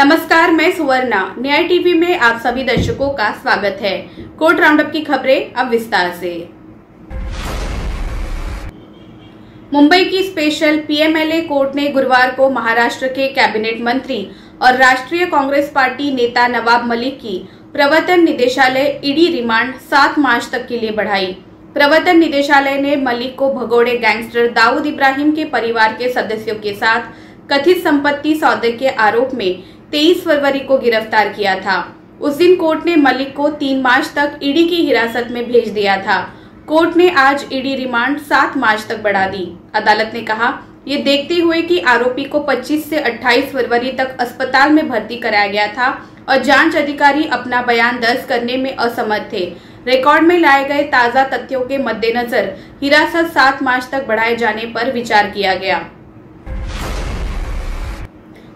नमस्कार, मैं सुवर्णा। न्याय टीवी में आप सभी दर्शकों का स्वागत है। कोर्ट राउंडअप की खबरें अब विस्तार से। मुंबई की स्पेशल पीएमएलए कोर्ट ने गुरुवार को महाराष्ट्र के कैबिनेट मंत्री और राष्ट्रीय कांग्रेस पार्टी नेता नवाब मलिक की प्रवर्तन निदेशालय ईडी रिमांड सात मार्च तक के लिए बढ़ाई। प्रवर्तन निदेशालय ने मलिक को भगोड़े गैंगस्टर दाऊद इब्राहिम के परिवार के सदस्यों के साथ कथित संपत्ति सौदे के आरोप में 23 फरवरी को गिरफ़्तार किया था। उस दिन कोर्ट ने मलिक को 3 मार्च तक ईडी की हिरासत में भेज दिया था। कोर्ट ने आज ईडी रिमांड 7 मार्च तक बढ़ा दी। अदालत ने कहा, ये देखते हुए कि आरोपी को 25 से 28 फरवरी तक अस्पताल में भर्ती कराया गया था और जाँच अधिकारी अपना बयान दर्ज करने में असमर्थ थे। रिकॉर्ड में लाए गए ताज़ा तथ्यों के मद्देनजर हिरासत सात मार्च तक बढ़ाए जाने पर विचार किया गया।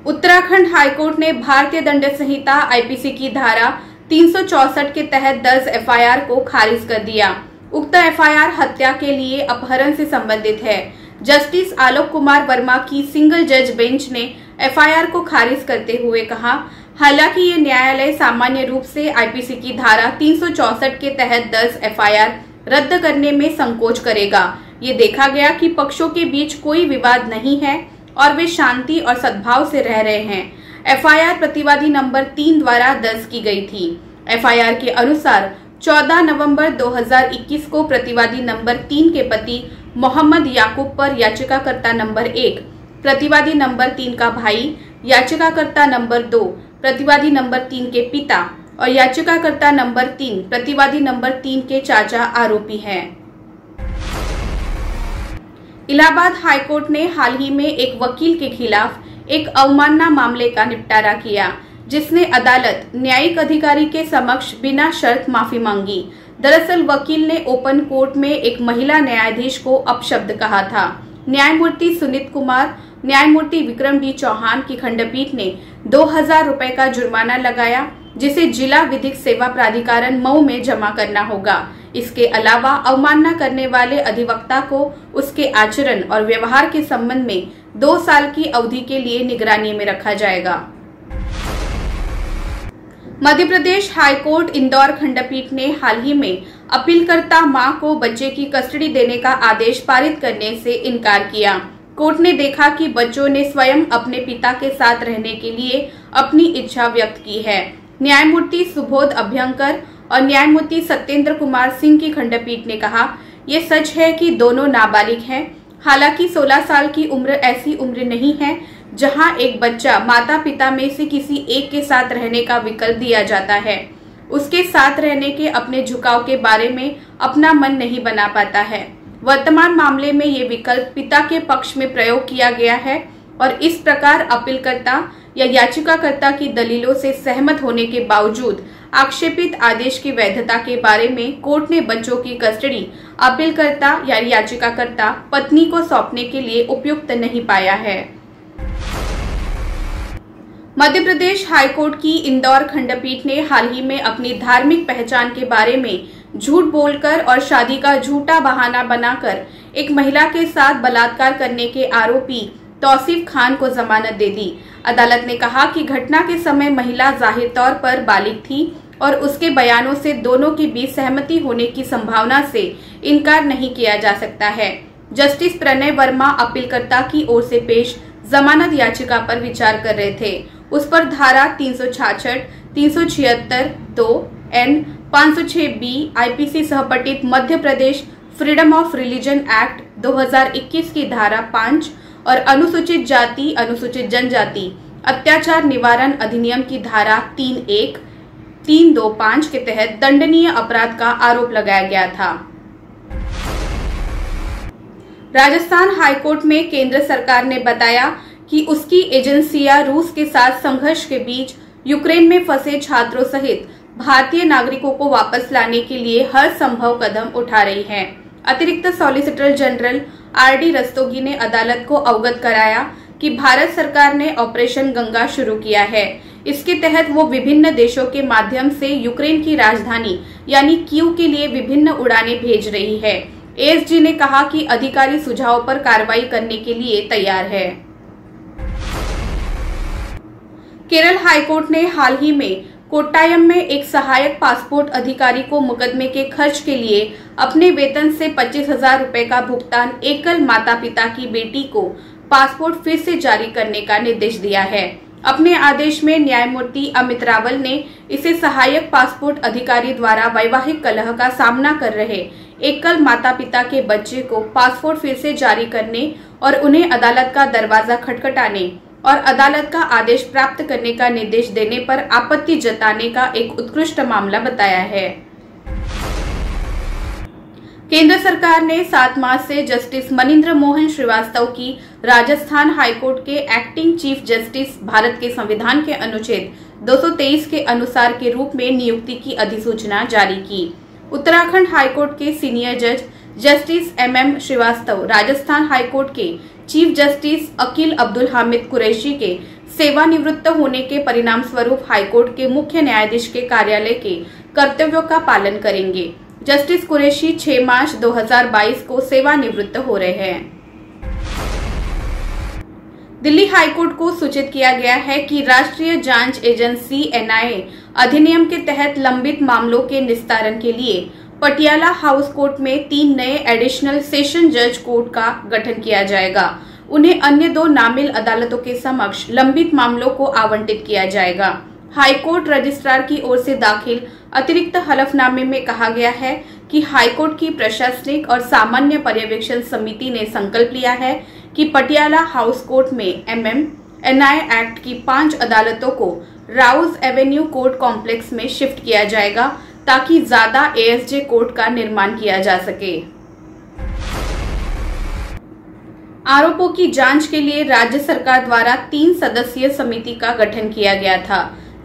उत्तराखंड हाईकोर्ट ने भारतीय दंड संहिता आईपीसी की धारा तीन के तहत दर्ज एफआईआर को खारिज कर दिया। उक्त एफआईआर हत्या के लिए अपहरण से संबंधित है। जस्टिस आलोक कुमार वर्मा की सिंगल जज बेंच ने एफआईआर को खारिज करते हुए कहा, हालाँकि ये न्यायालय सामान्य रूप से आईपीसी की धारा तीन के तहत दर्ज एफआईआर रद्द करने में संकोच करेगा। ये देखा गया कि पक्षों के बीच कोई विवाद नहीं है। और वे शांति और सद्भाव से रह रहे हैं एफआईआर प्रतिवादी नंबर तीन द्वारा दर्ज की गई थी एफआईआर के अनुसार 14 नवंबर 2021 को प्रतिवादी नंबर तीन के पति मोहम्मद याकूब पर याचिकाकर्ता नंबर एक, प्रतिवादी नंबर तीन का भाई, याचिकाकर्ता नंबर दो, प्रतिवादी नंबर तीन के पिता और याचिकाकर्ता नंबर तीन, प्रतिवादी नंबर तीन के चाचा आरोपी हैं। इलाहाबाद हाईकोर्ट ने हाल ही में एक वकील के खिलाफ एक अवमानना मामले का निपटारा किया, जिसने अदालत न्यायिक अधिकारी के समक्ष बिना शर्त माफ़ी मांगी। दरअसल, वकील ने ओपन कोर्ट में एक महिला न्यायाधीश को अपशब्द कहा था। न्यायमूर्ति सुनीत कुमार, न्यायमूर्ति विक्रम डी चौहान की खंडपीठ ने दो हज़ार रूपए का जुर्माना लगाया, जिसे जिला विधिक सेवा प्राधिकरण मऊ में जमा करना होगा। इसके अलावा अवमानना करने वाले अधिवक्ता को उसके आचरण और व्यवहार के संबंध में दो साल की अवधि के लिए निगरानी में रखा जाएगा। मध्य प्रदेश हाईकोर्ट इंदौर खंडपीठ ने हाल ही में अपीलकर्ता माँ को बच्चे की कस्टडी देने का आदेश पारित करने से इनकार किया। कोर्ट ने देखा कि बच्चों ने स्वयं अपने पिता के साथ रहने के लिए अपनी इच्छा व्यक्त की है। न्यायमूर्ति सुबोध अभ्यंकर और न्यायमूर्ति सत्येंद्र कुमार सिंह की खंडपीठ ने कहा यह सच है कि दोनों नाबालिग हैं। हालाँकि 16 साल की उम्र ऐसी उम्र नहीं है, जहाँ एक बच्चा माता पिता में से किसी एक के साथ रहने का विकल्प दिया जाता है। उसके साथ रहने के अपने झुकाव के बारे में अपना मन नहीं बना पाता है। वर्तमान मामले में ये विकल्प पिता के पक्ष में प्रयोग किया गया है और इस प्रकार अपीलकर्ता या याचिकाकर्ता की दलीलों से सहमत होने के बावजूद आक्षेपित आदेश की वैधता के बारे में कोर्ट ने बच्चों की कस्टडी अपीलकर्ता या याचिकाकर्ता पत्नी को सौंपने के लिए उपयुक्त नहीं पाया है। मध्य प्रदेश हाईकोर्ट की इंदौर खंडपीठ ने हाल ही में अपनी धार्मिक पहचान के बारे में झूठ बोलकर और शादी का झूठा बहाना बनाकर एक महिला के साथ बलात्कार करने के आरोपी तौसीफ खान को जमानत दे दी। अदालत ने कहा कि घटना के समय महिला ज़ाहिर तौर पर बालिग थी और उसके बयानों से दोनों के बीच सहमति होने की संभावना से इनकार नहीं किया जा सकता है। जस्टिस प्रणय वर्मा अपीलकर्ता की ओर से पेश जमानत याचिका पर विचार कर रहे थे। उस पर धारा तीन सौ छाछठ, तीन सौ छिहत्तर, दो, एन, पाँच सौ छह B, IPC सहपटित Madhya Pradesh freedom of religion act 2021 की धारा पाँच और अनुसूचित जाति, अनुसूचित जनजाति, अत्याचार निवारण अधिनियम की धारा तीन एक, तीन दो पाँच के तहत दंडनीय अपराध का आरोप लगाया गया था। राजस्थान हाईकोर्ट में केंद्र सरकार ने बताया कि उसकी एजेंसियाँ रूस के साथ संघर्ष के बीच यूक्रेन में फंसे छात्रों सहित भारतीय नागरिकों को वापस लाने के लिए हर संभव कदम उठा रही है। अतिरिक्त solicitor general R D Rastogi ने अदालत को अवगत कराया कि भारत सरकार ने ऑपरेशन गंगा शुरू किया है। इसके तहत वो विभिन्न देशों के माध्यम से यूक्रेन की राजधानी, यानी क्यू के लिए विभिन्न उड़ानें भेज रही है। एएसजी ने कहा कि अधिकारी सुझाव पर कार्रवाई करने के लिए तैयार है। केरल हाईकोर्ट ने हाल ही में कोट्टायम में एक सहायक पासपोर्ट अधिकारी को मुकदमे के खर्च के लिए अपने वेतन से पच्चीस हज़ार रूपए का भुगतान एकल माता पिता की बेटी को पासपोर्ट फिर से जारी करने का निर्देश दिया है। अपने आदेश में न्यायमूर्ति अमित रावल ने इसे सहायक पासपोर्ट अधिकारी द्वारा वैवाहिक कलह का सामना कर रहे एकल माता पिता के बच्चे को पासपोर्ट फिर से जारी करने और उन्हें अदालत का दरवाज़ा खटखटाने और अदालत का आदेश प्राप्त करने का निर्देश देने पर आपत्ति जताने का एक उत्कृष्ट मामला बताया है। केंद्र सरकार ने सात मार्च से जस्टिस मनिंद्र मोहन श्रीवास्तव की राजस्थान हाईकोर्ट के एक्टिंग चीफ जस्टिस भारत के संविधान के अनुच्छेद 223 के अनुसार के रूप में नियुक्ति की अधिसूचना जारी की। उत्तराखंड हाईकोर्ट के सीनियर जज justice M M Srivastava Rajasthan high court के चीफ जस्टिस अकील अब्दुल हामिद कुरैशी के सेवानिवृत्त होने के परिणाम स्वरूप हाईकोर्ट के मुख्य न्यायाधीश के कार्यालय के कर्तव्यों का पालन करेंगे। जस्टिस कुरैशी 6 मार्च 2022 को सेवानिवृत्त हो रहे हैं। दिल्ली हाईकोर्ट को सूचित किया गया है कि राष्ट्रीय जाँच एजेंसी एनआईए अधिनियम के तहत लंबित मामलों के निस्तारण के लिए पटियाला हाउस कोर्ट में तीन नए एडिशनल सेशन जज कोर्ट का गठन किया जाएगा। उन्हें अन्य दो नामिल अदालतों के समक्ष लंबित मामलों को आवंटित किया जाएगा। हाईकोर्ट रजिस्ट्रार की ओर से दाखिल अतिरिक्त हलफनामे में कहा गया है कि हाईकोर्ट की प्रशासनिक और सामान्य पर्यवेक्षण समिति ने संकल्प लिया है कि पटियाला हाउस कोर्ट में एमएम, एनआई एक्ट की पाँच अदालतों को राउस एवेन्यू कोर्ट कॉम्प्लेक्स में शिफ्ट किया जाएगा ताकि ज़्यादा एएसजे कोर्ट का निर्माण किया जा सके। आरोपों की जाँच के लिए राज्य सरकार द्वारा तीन सदस्यीय समिति का गठन किया गया था।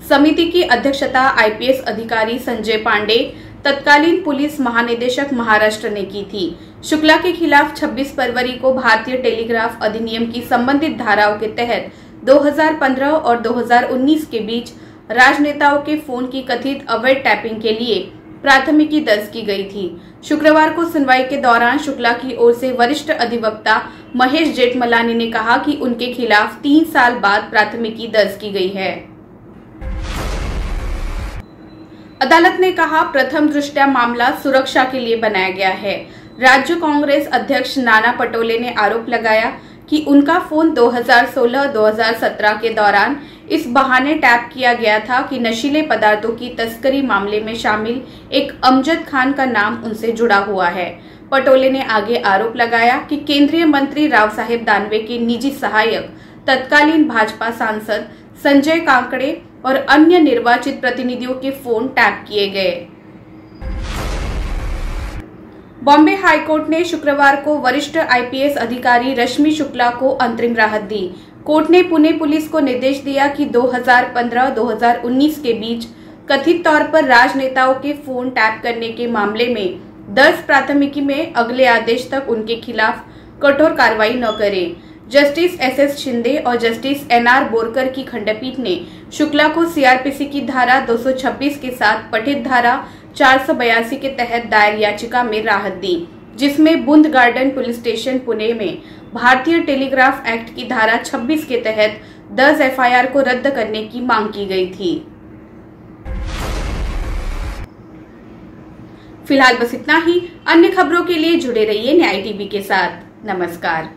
समिति की अध्यक्षता आईपीएस अधिकारी संजय पांडे, तत्कालीन पुलिस महानिदेशक महाराष्ट्र ने की थी। शुक्ला के खिलाफ 26 फरवरी को भारतीय टेलीग्राफ अधिनियम की संबंधित धाराओं के तहत 2015 और 2019 के बीच राजनेताओं के फ़ोन की कथित अवैध टैपिंग के लिए प्राथमिकी दर्ज की गई थी। शुक्रवार को सुनवाई के दौरान शुक्ला की ओर से वरिष्ठ अधिवक्ता महेश जेठमलानी ने कहा कि उनके खिलाफ तीन साल बाद प्राथमिकी दर्ज की गई है। अदालत ने कहा, प्रथम दृष्टया मामला सुरक्षा के लिए बनाया गया है। राज्य कांग्रेस अध्यक्ष नाना पटोले ने आरोप लगाया कि उनका फ़ोन 2016-2017 के दौरान इस बहाने टैप किया गया था कि नशीले पदार्थों की तस्करी मामले में शामिल एक अमजद खान का नाम उनसे जुड़ा हुआ है। पटोले ने आगे आरोप लगाया कि केंद्रीय मंत्री राव साहेब दानवे के निजी सहायक, तत्कालीन भाजपा सांसद संजय कांकड़े और अन्य निर्वाचित प्रतिनिधियों के फ़ोन टैप किए गए। बॉम्बे हाईकोर्ट ने शुक्रवार को वरिष्ठ आईपीएस अधिकारी रश्मि शुक्ला को अंतरिम राहत दी। कोर्ट ने पुणे पुलिस को निर्देश दिया कि 2015-2019 के बीच कथित तौर पर राजनेताओं के फ़ोन टैप करने के मामले में दर्ज प्राथमिकी में अगले आदेश तक उनके खिलाफ कठोर कार्रवाई न करें। जस्टिस एस एस शिंदे और जस्टिस एन आर बोरकर की खंडपीठ ने शुक्ला को सीआरपीसी की धारा 226 के साथ पठित धारा चार सौ बयासी के तहत दायर याचिका में राहत दी। जिसमें बुंद गार्डन पुलिस स्टेशन पुणे में भारतीय टेलीग्राफ एक्ट की धारा 26 के तहत दस एफआईआर को रद्द करने की मांग की गई थी। फ़िलहाल बस इतना ही। अन्य खबरों के लिए जुड़े रहिए न्याय टीवी के साथ। नमस्कार।